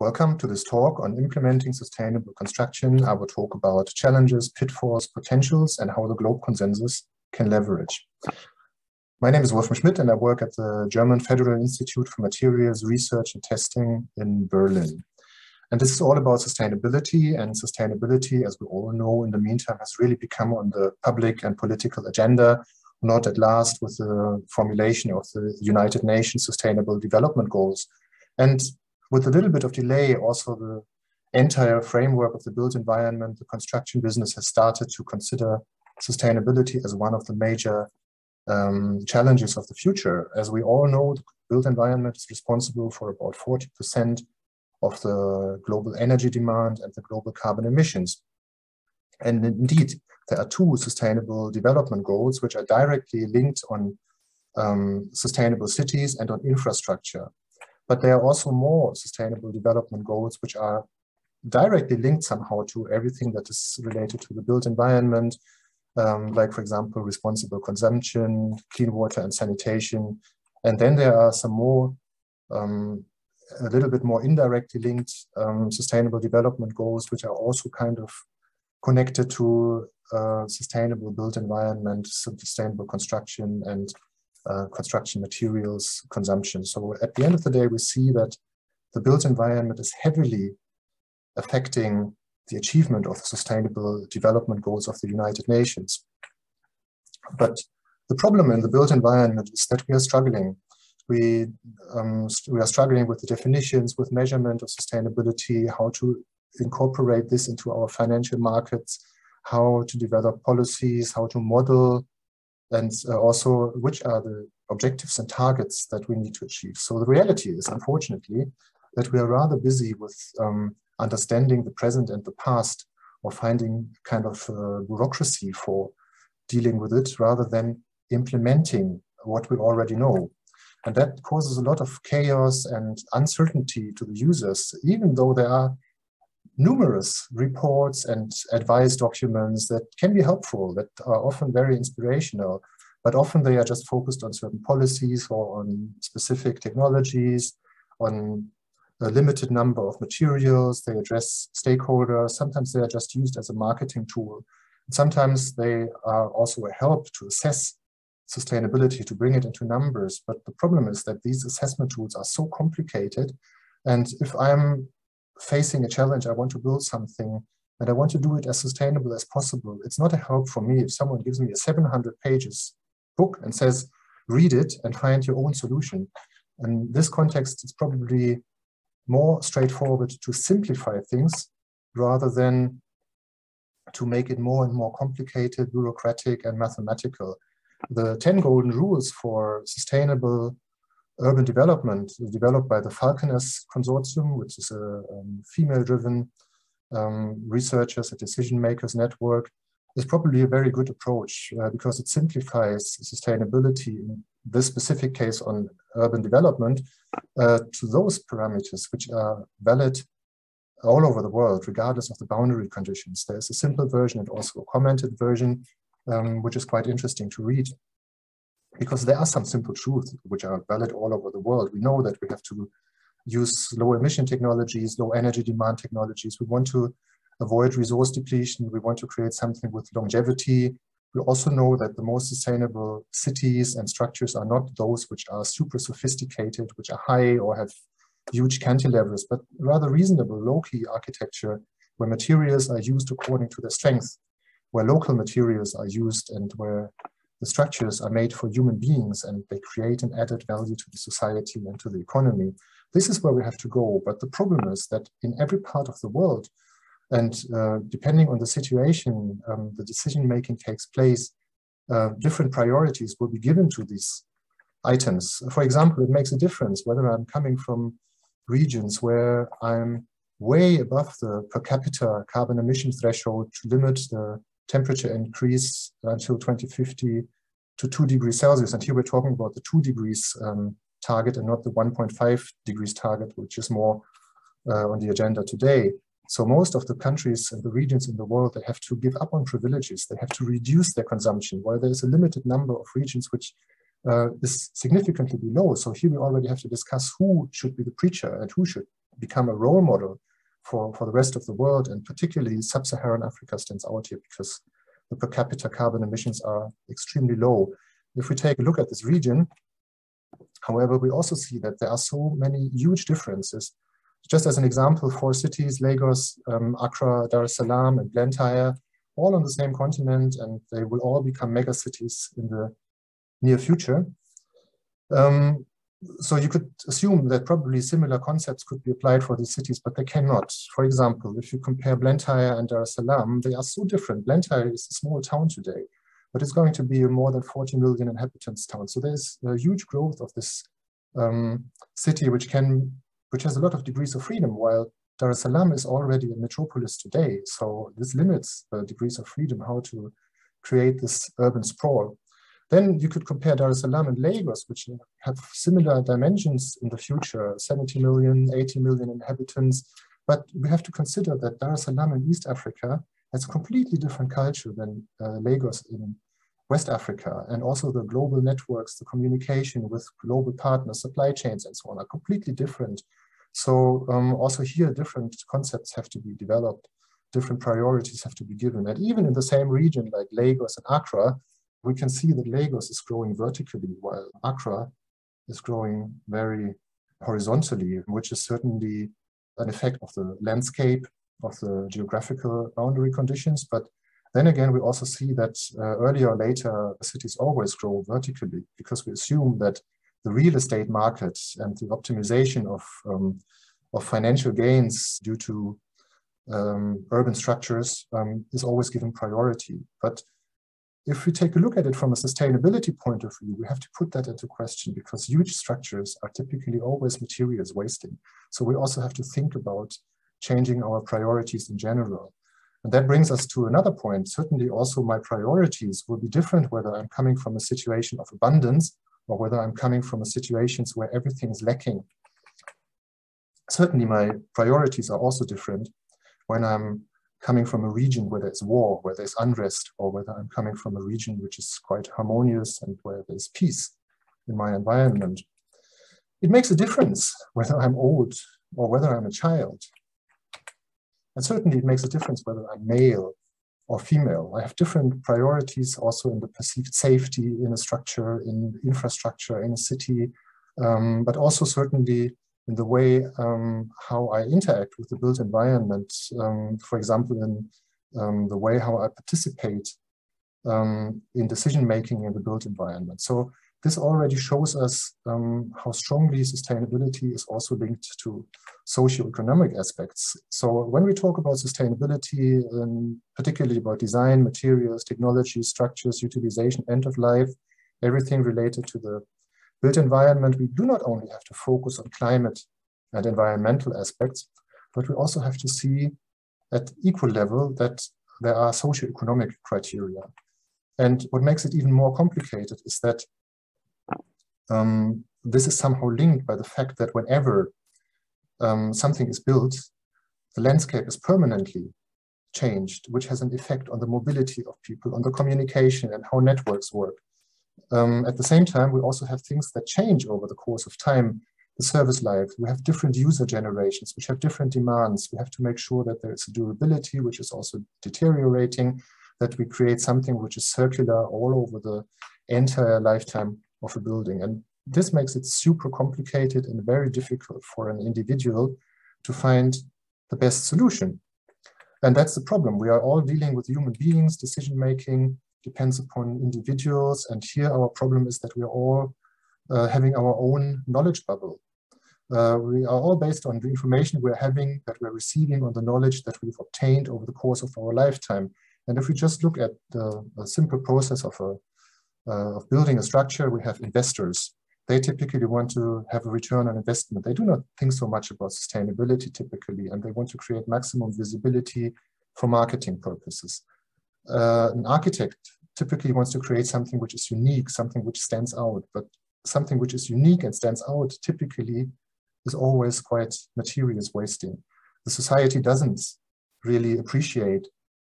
Welcome to this talk on implementing sustainable construction. I will talk about challenges, pitfalls, potentials, and how the Globe Consensus can leverage. My name is Wolfram Schmidt, and I work at the German Federal Institute for Materials Research and Testing in Berlin. And this is all about sustainability, and sustainability, as we all know, in the meantime, has really become on the public and political agenda, not at last with the formulation of the United Nations Sustainable Development Goals. And with a little bit of delay, also the entire framework of the built environment, the construction business has started to consider sustainability as one of the major um, challenges of the future. As we all know, the built environment is responsible for about 40% of the global energy demand and the global carbon emissions. And indeed, there are two sustainable development goals which are directly linked on um, sustainable cities and on infrastructure. But there are also more sustainable development goals which are directly linked somehow to everything that is related to the built environment, um, like, for example, responsible consumption, clean water and sanitation. And then there are some more, um, a little bit more indirectly linked um, sustainable development goals, which are also kind of connected to uh, sustainable built environment, sustainable construction, and uh, construction materials consumption. So at the end of the day, we see that the built environment is heavily affecting the achievement of the sustainable development goals of the United Nations. But the problem in the built environment is that we are struggling. We, um, we are struggling with the definitions, with measurement of sustainability, how to incorporate this into our financial markets, how to develop policies, how to model and uh, also which are the objectives and targets that we need to achieve. So the reality is, unfortunately, that we are rather busy with um, understanding the present and the past or finding kind of uh, bureaucracy for dealing with it rather than implementing what we already know. And that causes a lot of chaos and uncertainty to the users, even though there are numerous reports and advice documents that can be helpful, that are often very inspirational, but often they are just focused on certain policies or on specific technologies, on a limited number of materials, they address stakeholders, sometimes they are just used as a marketing tool. sometimes they are also a help to assess sustainability, to bring it into numbers. But the problem is that these assessment tools are so complicated. And if I'm facing a challenge, I want to build something and I want to do it as sustainable as possible. It's not a help for me if someone gives me a 700 pages book and says, read it and find your own solution. In this context, it's probably more straightforward to simplify things rather than to make it more and more complicated, bureaucratic, and mathematical. The 10 golden rules for sustainable urban development developed by the Falcones Consortium, which is a um, female-driven um, researchers, a decision makers network, is probably a very good approach uh, because it simplifies sustainability in this specific case on urban development uh, to those parameters which are valid all over the world, regardless of the boundary conditions. There's a simple version and also a commented version, um, which is quite interesting to read because there are some simple truths which are valid all over the world. We know that we have to use low emission technologies, low energy demand technologies. We want to avoid resource depletion. We want to create something with longevity. We also know that the most sustainable cities and structures are not those which are super sophisticated, which are high or have huge cantilevers, but rather reasonable low-key architecture where materials are used according to their strength, where local materials are used and where the structures are made for human beings and they create an added value to the society and to the economy. This is where we have to go. But the problem is that in every part of the world, and uh, depending on the situation, um, the decision making takes place, uh, different priorities will be given to these items. For example, it makes a difference whether I'm coming from regions where I'm way above the per capita carbon emission threshold to limit the temperature increase until 2050 to 2 degrees Celsius. And here we're talking about the 2 degrees um, target and not the 1.5 degrees target, which is more uh, on the agenda today. So most of the countries and the regions in the world, they have to give up on privileges. They have to reduce their consumption, while there's a limited number of regions which uh, is significantly below. So here we already have to discuss who should be the preacher and who should become a role model for, for the rest of the world. And particularly sub-Saharan Africa stands out here because the per capita carbon emissions are extremely low. If we take a look at this region, however, we also see that there are so many huge differences. Just as an example, four cities, Lagos, um, Accra, Dar es Salaam, and Blantyre, all on the same continent, and they will all become mega cities in the near future. Um, so you could assume that probably similar concepts could be applied for these cities, but they cannot. For example, if you compare Blantyre and Dar es Salaam, they are so different. Blantyre is a small town today, but it's going to be a more than 40 million inhabitants town. So there's a huge growth of this um, city, which can, which has a lot of degrees of freedom, while Dar es Salaam is already a metropolis today. So this limits the degrees of freedom, how to create this urban sprawl. Then you could compare Dar es Salaam and Lagos, which have similar dimensions in the future, 70 million, 80 million inhabitants. But we have to consider that Dar es Salaam in East Africa has a completely different culture than uh, Lagos in West Africa. And also the global networks, the communication with global partners, supply chains and so on are completely different. So um, also here, different concepts have to be developed, different priorities have to be given. And even in the same region like Lagos and Accra, we can see that Lagos is growing vertically while Accra is growing very horizontally, which is certainly an effect of the landscape, of the geographical boundary conditions. But then again, we also see that uh, earlier or later, cities always grow vertically because we assume that the real estate market and the optimization of, um, of financial gains due to um, urban structures um, is always given priority. But if we take a look at it from a sustainability point of view, we have to put that into question because huge structures are typically always materials wasting. So we also have to think about changing our priorities in general. And that brings us to another point. Certainly also my priorities will be different whether I'm coming from a situation of abundance or whether I'm coming from a situations where everything is lacking. Certainly my priorities are also different when I'm coming from a region where there's war, where there's unrest, or whether I'm coming from a region which is quite harmonious and where there's peace in my environment. It makes a difference whether I'm old or whether I'm a child. And certainly it makes a difference whether I'm male or female. I have different priorities also in the perceived safety in a structure, in infrastructure, in a city, um, but also certainly in the way um, how I interact with the built environment, um, for example, in um, the way how I participate um, in decision making in the built environment. So this already shows us um, how strongly sustainability is also linked to socioeconomic aspects. So when we talk about sustainability, um, particularly about design, materials, technology, structures, utilization, end of life, everything related to the built environment, we do not only have to focus on climate and environmental aspects, but we also have to see at equal level that there are socioeconomic criteria. And what makes it even more complicated is that um, this is somehow linked by the fact that whenever um, something is built, the landscape is permanently changed, which has an effect on the mobility of people, on the communication and how networks work. Um, at the same time, we also have things that change over the course of time. The service life, we have different user generations, which have different demands. We have to make sure that there is a durability, which is also deteriorating, that we create something which is circular all over the entire lifetime of a building. And this makes it super complicated and very difficult for an individual to find the best solution. And that's the problem. We are all dealing with human beings, decision making, depends upon individuals. And here our problem is that we are all uh, having our own knowledge bubble. Uh, we are all based on the information we're having, that we're receiving, on the knowledge that we've obtained over the course of our lifetime. And if we just look at the, the simple process of, a, uh, of building a structure, we have investors. They typically want to have a return on investment. They do not think so much about sustainability typically, and they want to create maximum visibility for marketing purposes uh, an architect typically wants to create something which is unique, something which stands out, but something which is unique and stands out typically is always quite materials wasting. The society doesn't really appreciate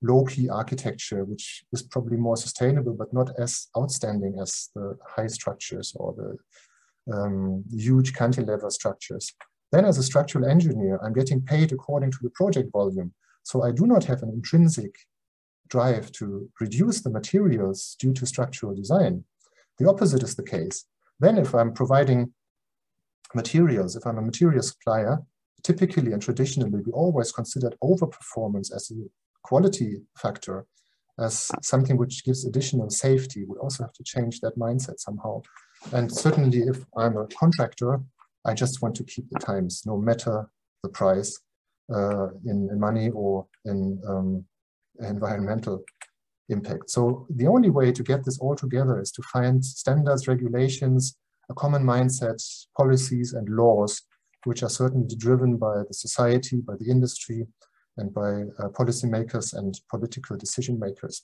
low-key architecture, which is probably more sustainable, but not as outstanding as the high structures or the um, huge cantilever structures. Then as a structural engineer, I'm getting paid according to the project volume. So I do not have an intrinsic drive to reduce the materials due to structural design. The opposite is the case. Then if I'm providing materials, if I'm a material supplier, typically and traditionally, we always considered overperformance as a quality factor, as something which gives additional safety. We also have to change that mindset somehow. And certainly if I'm a contractor, I just want to keep the times, no matter the price uh, in, in, money or in um, environmental impact. So the only way to get this all together is to find standards, regulations, a common mindset, policies and laws, which are certainly driven by the society, by the industry, and by uh, policymakers and political decision makers.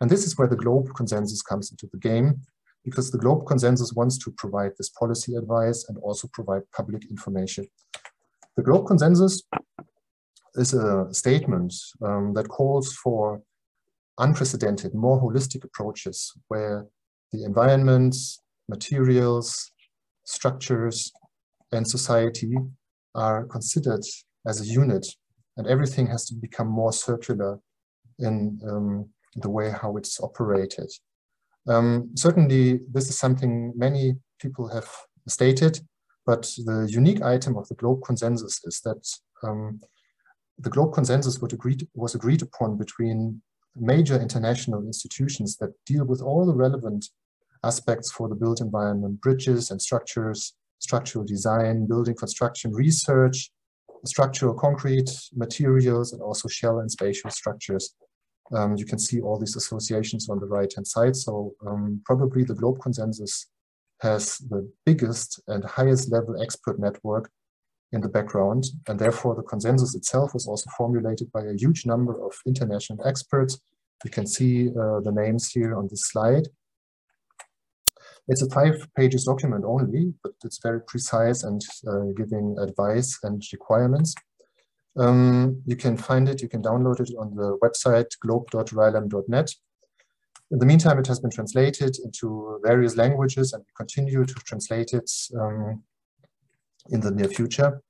And this is where the GLOBE consensus comes into the game, because the GLOBE consensus wants to provide this policy advice and also provide public information. The GLOBE consensus is a statement um, that calls for unprecedented, more holistic approaches where the environment, materials, structures, and society are considered as a unit and everything has to become more circular in um, the way how it's operated. Um, certainly, this is something many people have stated, but the unique item of the GLOBE consensus is that um, the GLOBE consensus agreed, was agreed upon between major international institutions that deal with all the relevant aspects for the built environment, bridges and structures, structural design, building construction research, structural concrete materials, and also shell and spatial structures. Um, you can see all these associations on the right-hand side. So um, probably the GLOBE consensus has the biggest and highest level expert network in the background. And therefore the consensus itself was also formulated by a huge number of international experts. You can see uh, the names here on this slide. It's a five pages document only, but it's very precise and uh, giving advice and requirements. Um, you can find it, you can download it on the website globe.rilem.net. In the meantime, it has been translated into various languages and we continue to translate it um, in the near future.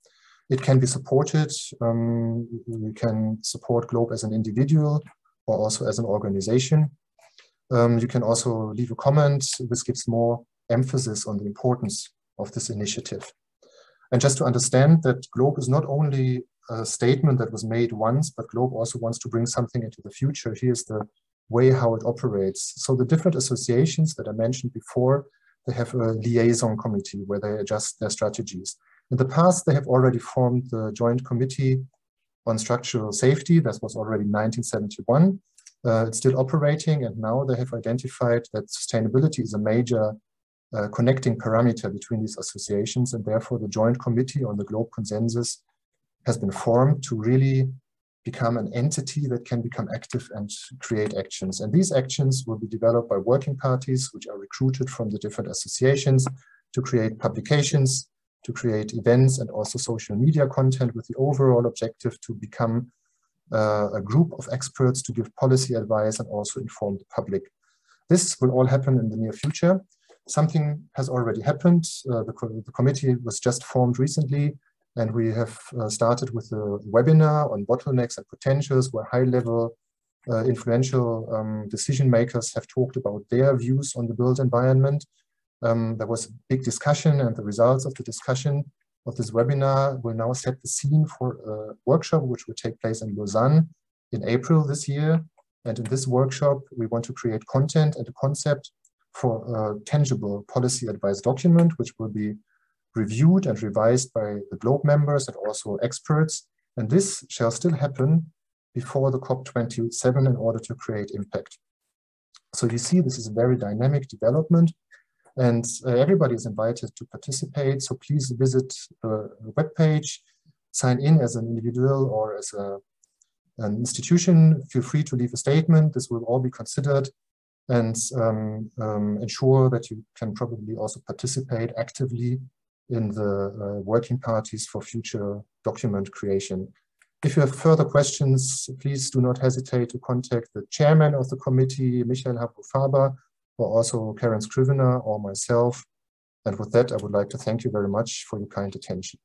It can be supported. Um, you can support GLOBE as an individual or also as an organization. Um, you can also leave a comment. This gives more emphasis on the importance of this initiative. And just to understand that GLOBE is not only a statement that was made once, but GLOBE also wants to bring something into the future. Here's the way how it operates. So the different associations that I mentioned before, they have a liaison committee where they adjust their strategies. In the past, they have already formed the Joint Committee on Structural Safety. That was already 1971. Uh, it's still operating, and now they have identified that sustainability is a major uh, connecting parameter between these associations, and therefore the Joint Committee on the GLOBE Consensus has been formed to really become an entity that can become active and create actions. And these actions will be developed by working parties, which are recruited from the different associations to create publications, to create events and also social media content with the overall objective to become uh, a group of experts to give policy advice and also inform the public. This will all happen in the near future. Something has already happened. Uh, the, co the, committee was just formed recently, and we have uh, started with a webinar on bottlenecks and potentials where high-level uh, influential um, decision makers have talked about their views on the built environment. Um, there was a big discussion, and the results of the discussion of this webinar will now set the scene for a workshop which will take place in Lausanne in April this year. And in this workshop, we want to create content and a concept for a tangible policy advice document, which will be reviewed and revised by the GLOBE members and also experts. And this shall still happen before the COP27 in order to create impact. So you see, this is a very dynamic development and uh, everybody is invited to participate. So please visit the webpage, sign in as an individual or as a, an institution. Feel free to leave a statement. This will all be considered and um, um, ensure that you can probably also participate actively in the uh, working parties for future document creation. If you have further questions, please do not hesitate to contact the chairman of the committee, Michael Havbro Faber, or also Karen Scrivener or myself. And with that, I would like to thank you very much for your kind attention.